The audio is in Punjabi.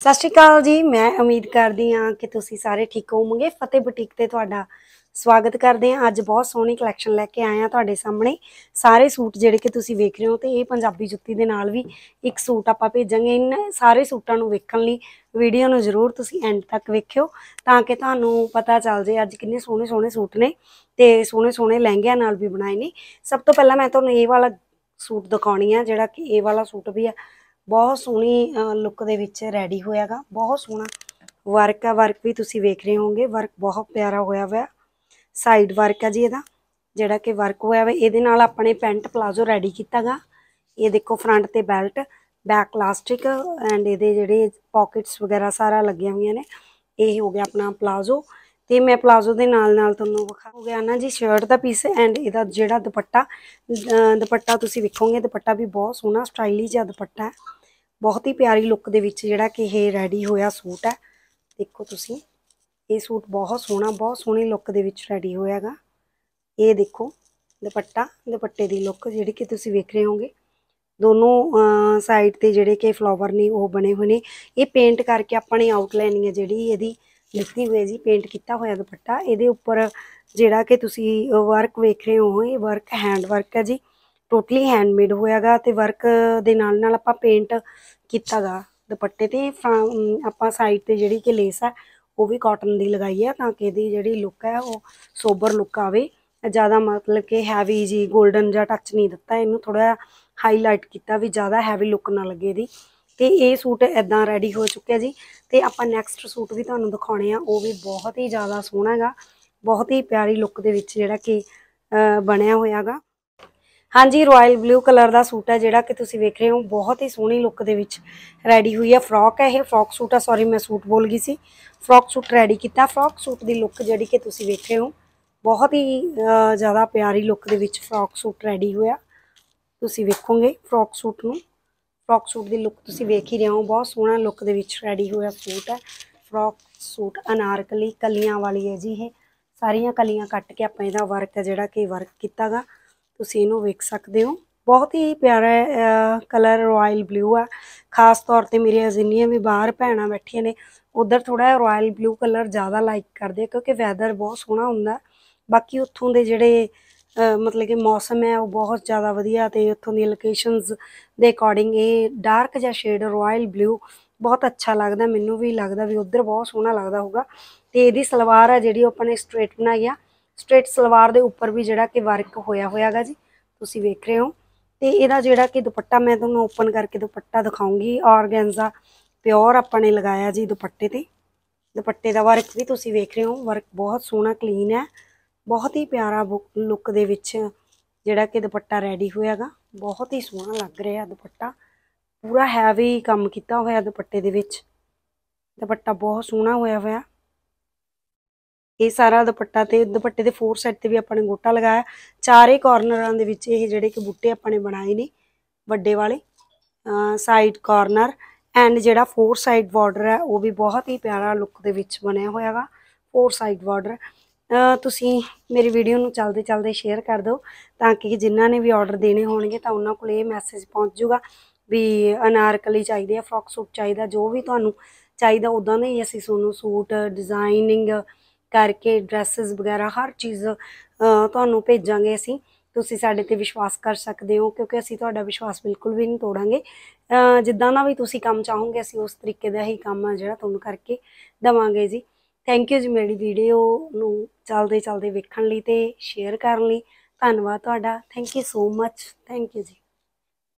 ਸਤਿ ਸ਼੍ਰੀ ਅਕਾਲ ਜੀ, ਮੈਂ ਉਮੀਦ ਕਰਦੀ ਹਾਂ ਕਿ ਤੁਸੀਂ ਸਾਰੇ ਠੀਕ ਹੋਵੋਗੇ। ਫਤਿਹ ਬੁਟੀਕ ਤੇ ਤੁਹਾਡਾ ਸਵਾਗਤ ਕਰਦੇ ਹਾਂ। ਅੱਜ ਬਹੁਤ ਸੋਹਣੀ ਕਲੈਕਸ਼ਨ ਲੈ ਕੇ ਆਏ ਹਾਂ ਤੁਹਾਡੇ ਸਾਹਮਣੇ। ਸਾਰੇ ਸੂਟ ਜਿਹੜੇ ਕਿ ਤੁਸੀਂ ਵੇਖ ਰਹੇ ਹੋ ਤੇ ਇਹ ਪੰਜਾਬੀ ਜੁੱਤੀ ਦੇ ਨਾਲ ਵੀ ਇੱਕ ਸੂਟ ਆਪਾਂ ਭੇਜਾਂਗੇ। ਇਨ ਸਾਰੇ ਸੂਟਾਂ ਨੂੰ ਵੇਖਣ ਲਈ ਵੀਡੀਓ ਨੂੰ ਜ਼ਰੂਰ ਤੁਸੀਂ ਐਂਡ ਤੱਕ ਵੇਖਿਓ ਤਾਂ ਕਿ ਤੁਹਾਨੂੰ ਪਤਾ ਚੱਲ ਜੇ ਅੱਜ ਕਿੰਨੇ ਸੋਹਣੇ ਸੋਹਣੇ ਸੂਟ ਨੇ ਤੇ ਸੋਹਣੇ ਸੋਹਣੇ ਲਹਿੰਗਿਆਂ ਨਾਲ ਵੀ ਬਣਾਏ ਨੇ। ਸਭ ਤੋਂ ਪਹਿਲਾਂ ਮੈਂ ਤੁਹਾਨੂੰ ਇਹ ਵਾਲਾ ਸੂਟ ਦਿਖਾਉਣੀ ਆ, ਜਿਹੜਾ ਕਿ ਇਹ ਵਾਲਾ ਸੂਟ ਵੀ ਆ। ਬਹੁਤ ਸੋਹਣੀ ਲੁੱਕ ਦੇ ਵਿੱਚ ਰੈਡੀ ਹੋਇਆਗਾ। ਬਹੁਤ ਸੋਹਣਾ ਵਰਕ ਆ ਵਰਕ ਵੀ ਤੁਸੀਂ ਵੇਖ ਰਹੇ ਹੋਵੋਗੇ। ਵਰਕ ਬਹੁਤ ਪਿਆਰਾ ਹੋਇਆ ਹੋਇਆ। ਸਾਈਡ ਵਰਕ ਆ ਜੀ ਇਹਦਾ, ਜਿਹੜਾ ਕਿ ਵਰਕ ਹੋਇਆ ਹੋਇਆ ਇਹਦੇ ਨਾਲ ਆਪਣੇ ਪੈਂਟ ਪਲਾਜ਼ੋ ਰੈਡੀ ਕੀਤਾਗਾ। ਇਹ ਦੇਖੋ ਫਰੰਟ ਤੇ ਬੈਲਟ ਬੈਕ ਲਾਸਟਿਕ ਐਂਡ ਇਹਦੇ ਜਿਹੜੇ ਪਾਕਟਸ ਵਗੈਰਾ ਸਾਰਾ ਲੱਗੀਆਂ ਹੋਈਆਂ ਨੇ। ਇਹ ਹੋ ਗਿਆ ਆਪਣਾ ਪਲਾਜ਼ੋ ਤੇ ਮੈਂ ਪਲਾਜ਼ੋ ਦੇ ਨਾਲ ਨਾਲ ਤੁਹਾਨੂੰ ਵਿਖਾ ਹੋ ਗਿਆ ਨਾ ਜੀ ਸ਼ਰਟ ਦਾ ਪੀਸ ਐਂਡ ਇਹਦਾ ਜਿਹੜਾ ਦੁਪੱਟਾ ਦੁਪੱਟਾ ਤੁਸੀਂ ਵੇਖੋਗੇ, ਦੁਪੱਟਾ ਵੀ ਬਹੁਤ ਸੋਹਣਾ ਸਟਾਈਲਿਸ਼ ਜਿਹਾ ਦੁਪੱਟਾ ਹੈ। ਬਹੁਤ ਹੀ ਪਿਆਰੀ ਲੁੱਕ ਦੇ ਵਿੱਚ ਜਿਹੜਾ ਕਿ ਇਹ ਰੈਡੀ ਹੋਇਆ ਸੂਟ ਹੈ। ਦੇਖੋ ਤੁਸੀਂ, ਇਹ ਸੂਟ ਬਹੁਤ ਸੋਹਣਾ, ਬਹੁਤ ਸੋਹਣੀ ਲੁੱਕ ਦੇ ਵਿੱਚ ਰੈਡੀ ਹੋਇਆਗਾ। ਇਹ ਦੇਖੋ, ਦੁਪੱਟਾ, ਦੁਪੱਟੇ ਦੀ ਲੁੱਕ ਜਿਹੜੀ ਕਿ ਤੁਸੀਂ ਵੇਖ ਰਹੇ ਹੋਗੇ। ਦੋਨੋਂ ਸਾਈਡ ਤੇ ਜਿਹੜੇ ਕਿ ਫਲਾਵਰ ਨੇ, ਉਹ ਬਣੇ ਹੋਏ ਨੇ। ਇਹ ਪੇਂਟ ਕਰਕੇ ਆਪਣੀ ਆਊਟਲਾਈਨਿੰਗ ਹੈ ਜਿਹੜੀ ਇਹਦੀ ਲਿਖੀ ਹੋਈ ਹੈ ਜੀ ਪੇਂਟ ਕੀਤਾ ਹੋਇਆ ਦੁਪੱਟਾ। ਇਹਦੇ ਉੱਪਰ ਜਿਹੜਾ ਕਿ ਤੁਸੀਂ ਵਰਕ ਵੇਖ ਰਹੇ ਹੋ, ਇਹ ਵਰਕ ਹੈਂਡ ਵਰਕ ਹੈ ਜੀ। ਟੋਟਲੀ ਹੈਂਡਮੇਡ ਹੋਇਆਗਾ ਤੇ ਵਰਕ ਦੇ ਨਾਲ ਨਾਲ ਆਪਾਂ ਪੇਂਟ ਕੀਤਾਗਾ। ਦੁਪੱਟੇ ਤੇ ਆਪਾਂ ਸਾਈਡ ਤੇ ਜਿਹੜੀ ਕਿ ਲੇਸ ਹੈ ਉਹ ਵੀ ਕਾਟਨ ਦੀ ਲਗਾਈ ਹੈ ਤਾਂ ਕਿ ਇਹਦੀ ਜਿਹੜੀ ਲੁੱਕ ਹੈ ਉਹ ਸੋਬਰ ਲੁੱਕ ਆਵੇ। ਜ਼ਿਆਦਾ ਮਤਲਬ ਕਿ ਹੈਵੀ ਜੀ 골ਡਨ ਜਾਂ ਟੱਚ ਨਹੀਂ ਦਿੱਤਾ, ਇਹਨੂੰ ਥੋੜਾ ਹਾਈਲਾਈਟ ਕੀਤਾ ਵੀ ਜ਼ਿਆਦਾ ਹੈਵੀ ਲੁੱਕ ਨਾ ਲੱਗੇ ਦੀ ਤੇ ਇਹ ਸੂਟ ਇਦਾਂ ਰੈਡੀ ਹੋ ਚੁੱਕਿਆ ਜੀ। ਤੇ ਆਪਾਂ ਨੈਕਸਟ ਸੂਟ ਵੀ ਤੁਹਾਨੂੰ ਦਿਖਾਉਣੇ ਆ, ਉਹ ਵੀ ਬਹੁਤ ਹੀ ਜ਼ਿਆਦਾ ਸੋਹਣਾ ਹੈਗਾ। ਬਹੁਤ ਹੀ ਪਿਆਰੀ ਲੁੱਕ ਦੇ ਵਿੱਚ ਜਿਹੜਾ ਕਿ ਬਣਿਆ ਹੋਇਆਗਾ। ਹਾਂਜੀ ਰਾਇਲ ਬਲੂ ਕਲਰ ਦਾ ਸੂਟ ਹੈ ਜਿਹੜਾ ਕਿ ਤੁਸੀਂ ਵੇਖ ਰਹੇ ਹੋ, ਬਹੁਤ ਹੀ ਸੋਹਣੀ ਲੁੱਕ ਦੇ ਵਿੱਚ ਰੈਡੀ ਹੋਈ ਹੈ ਫਰੋਕ ਹੈ ਇਹ। ਫਰੋਕ ਸੂਟ ਹੈ ਸੌਰੀ ਮੈਂ ਸੂਟ ਬੋਲ ਗਈ ਸੀ। ਫਰੋਕ ਸੂਟ ਰੈਡੀ ਕੀਤਾ। ਫਰੋਕ ਸੂਟ ਦੀ ਲੁੱਕ ਜਿਹੜੀ ਕਿ ਤੁਸੀਂ ਵੇਖ ਰਹੇ ਹੋ, ਬਹੁਤ ਹੀ ਜ਼ਿਆਦਾ ਪਿਆਰੀ ਲੁੱਕ ਦੇ ਵਿੱਚ ਫਰੋਕ ਸੂਟ ਰੈਡੀ ਹੋਇਆ। ਤੁਸੀਂ ਵੇਖੋਗੇ ਫਰੋਕ ਸੂਟ ਨੂੰ। ਫਰੋਕ ਸੂਟ ਦੀ ਲੁੱਕ ਤੁਸੀਂ ਵੇਖ ਹੀ ਰਹੇ ਹੋ, ਬਹੁਤ ਸੋਹਣਾ ਲੁੱਕ ਦੇ ਵਿੱਚ ਰੈਡੀ ਹੋਇਆ ਸੂਟ ਹੈ। ਫਰੋਕ ਸੂਟ ਅਨਾਰਕਲੀ ਕਲੀਆਂ ਵਾਲੀ ਹੈ ਜੀ ਇਹ। ਸਾਰੀਆਂ ਕਲੀਆਂ ਕੱਟ ਕੇ ਆਪਾਂ ਇਹਦਾ ਵਰਕ ਹੈ ਜਿਹੜਾ ਕਿ ਵਰਕ ਕੀਤਾਗਾ ਤੁਸੀਂ ਇਹਨੂੰ ਵੇਖ ਸਕਦੇ ਹੋ। ਬਹੁਤ ਹੀ ਪਿਆਰਾ ਕਲਰ ਰਾਇਲ ਬਲੂ ਆ। ਖਾਸ ਤੌਰ ਤੇ ਮੇਰੀਆਂ ਜਿੰਨੀਆਂ ਵੀ ਬਾਹਰ ਭੈਣਾਂ ਬੈਠੀਆਂ ਨੇ। ਉਧਰ ਥੋੜਾ ਰਾਇਲ ਬਲੂ ਕਲਰ ਜ਼ਿਆਦਾ ਲਾਈਕ ਕਰਦੇ ਕਿਉਂਕਿ ਵੈਦਰ ਬਹੁਤ ਸੋਹਣਾ ਹੁੰਦਾ। ਬਾਕੀ ਉੱਥੋਂ ਦੇ ਜਿਹੜੇ ਮਤਲਬ ਕਿ ਮੌਸਮ ਹੈ, ਉਹ ਬਹੁਤ ਜ਼ਿਆਦਾ ਵਧੀਆ ਤੇ ਉੱਥੋਂ ਦੀਆਂ ਲੋਕੇਸ਼ਨਸ ਦੇ ਅਕੋਰਡਿੰਗ ਇਹ ਡਾਰਕ ਜਿਹਾ ਸ਼ੇਡ ਰਾਇਲ ਬਲੂ ਬਹੁਤ ਅੱਛਾ ਲੱਗਦਾ। ਮੈਨੂੰ ਵੀ ਲੱਗਦਾ ਵੀ ਉਧਰ ਬਹੁਤ ਸੋਹਣਾ ਲੱਗਦਾ ਹੋਊਗਾ। ਤੇ ਇਹਦੀ ਸਲਵਾਰ ਆ ਜਿਹੜੀ ਉਹ ਆਪਾਂ ਨੇ ਸਟ੍ਰੇਟ ਬਣਾਈ ਆ। ਸਟ੍ਰੇਟ ਸਲਵਾਰ ਦੇ ਉੱਪਰ ਵੀ ਜਿਹੜਾ ਕਿ ਵਰਕ ਹੋਇਆ ਹੋਇਆਗਾ ਜੀ, ਤੁਸੀਂ ਵੇਖ ਰਹੇ ਹੋ। ਤੇ ਇਹਦਾ ਜਿਹੜਾ ਕਿ ਦੁਪੱਟਾ ਮੈਂ ਤੁਹਾਨੂੰ ਓਪਨ ਕਰਕੇ ਦੁਪੱਟਾ ਦਿਖਾਉਂਗੀ ਆਰਗੈਂਜ਼ਾ ਪਿਓਰ ਆਪਾਂ ਨੇ ਲਗਾਇਆ ਜੀ ਦੁਪੱਟੇ ਤੇ। ਦੁਪੱਟੇ ਦਾ ਵਰਕ ਵੀ ਤੁਸੀਂ ਵੇਖ ਰਹੇ ਹੋ, ਵਰਕ ਬਹੁਤ ਸੋਹਣਾ ਕਲੀਨ ਹੈ। ਬਹੁਤ ਹੀ ਪਿਆਰਾ ਲੁੱਕ ਦੇ ਵਿੱਚ ਜਿਹੜਾ ਕਿ ਦੁਪੱਟਾ ਰੈਡੀ ਹੋਇਆਗਾ। ਬਹੁਤ ਹੀ ਸੋਹਣਾ ਲੱਗ ਰਿਹਾ ਦੁਪੱਟਾ। ਪੂਰਾ ਹੈਵੀ ਕੰਮ ਕੀਤਾ ਹੋਇਆ ਦੁਪੱਟੇ ਦੇ ਵਿੱਚ। ਦੁਪੱਟਾ ਬਹੁਤ ਸੋਹਣਾ ਹੋਇਆ ਹੋਇਆ। ਇਹ ਸਾਰਾ ਦੁਪੱਟਾ ਤੇ ਦੁਪੱਟੇ ਦੇ ਫੋਰ ਸਾਈਡ ਤੇ ਵੀ ਆਪਾਂ ਨੇ ਗੋਟਾ ਲਗਾਇਆ। ਚਾਰੇ ਕਾਰਨਰਾਂ ਦੇ ਵਿੱਚ ਇਹ ਜਿਹੜੇ ਕਿ ਬੂਟੇ ਆਪਾਂ ਨੇ ਬਣਾਏ ਨੇ ਵੱਡੇ ਵਾਲੇ। ਸਾਈਡ ਕਾਰਨਰ ਐਂਡ ਜਿਹੜਾ ਫੋਰ ਸਾਈਡ ਬਾਰਡਰ ਹੈ ਉਹ ਵੀ ਬਹੁਤ ਹੀ ਪਿਆਰਾ ਲੁੱਕ ਦੇ ਵਿੱਚ ਬਣਿਆ ਹੋਇਆਗਾ ਫੋਰ ਸਾਈਡ ਬਾਰਡਰ ਤੁਸੀਂ ਮੇਰੀ ਵੀਡੀਓ ਨੂੰ ਚਲਦੇ ਚਲਦੇ ਸ਼ੇਅਰ ਕਰ ਦਿਓ ਤਾਂ ਕਿ ਜਿਨ੍ਹਾਂ ਨੇ ਵੀ ਆਰਡਰ ਦੇਣੇ ਹੋਣਗੇ ਤਾਂ ਉਹਨਾਂ ਕੋਲ ਇਹ ਮੈਸੇਜ ਪਹੁੰਚ ਜਾਊਗਾ ਵੀ ਅਨਾਰਕਲੀ ਚਾਹੀਦੇ ਆ ਫਰੋਕ ਸੂਟ ਚਾਹੀਦਾ ਜੋ ਵੀ ਤੁਹਾਨੂੰ ਚਾਹੀਦਾ ਉਦਾਂ ਦੇ ਹੀ ਅਸੀਂ ਤੁਹਾਨੂੰ ਸੂਟ ਡਿਜ਼ਾਈਨਿੰਗ ਕਰਕੇ ਡਰੈਸਸ ਵਗੈਰਾ, ਹਰ ਚੀਜ਼ ਤੁਹਾਨੂੰ ਭੇਜਾਂਗੇ ਅਸੀਂ। ਤੁਸੀਂ ਸਾਡੇ ਤੇ ਵਿਸ਼ਵਾਸ ਕਰ ਸਕਦੇ ਹੋ, ਕਿਉਂਕਿ ਅਸੀਂ ਤੁਹਾਡਾ ਵਿਸ਼ਵਾਸ ਬਿਲਕੁਲ ਵੀ ਨਹੀਂ ਤੋੜਾਂਗੇ। ਜਿੱਦਾਂ ਦਾ ਵੀ ਤੁਸੀਂ ਕੰਮ ਚਾਹੋਗੇ, ਅਸੀਂ ਉਸ ਤਰੀਕੇ ਦਾ ਹੀ ਕੰਮ ਆ ਜਿਹੜਾ ਤੁਹਾਨੂੰ ਕਰਕੇ ਦਵਾਂਗੇ ਜੀ। ਥੈਂਕ ਯੂ ਜੀ ਮੇਰੀ ਵੀਡੀਓ ਨੂੰ ਚੱਲਦੇ ਚਲਦੇ ਵੇਖਣ ਲਈ ਤੇ ਸ਼ੇਅਰ ਕਰਨ ਲਈ। ਧੰਨਵਾਦ ਤੁਹਾਡਾ। Thank you so much thank you ਜੀ।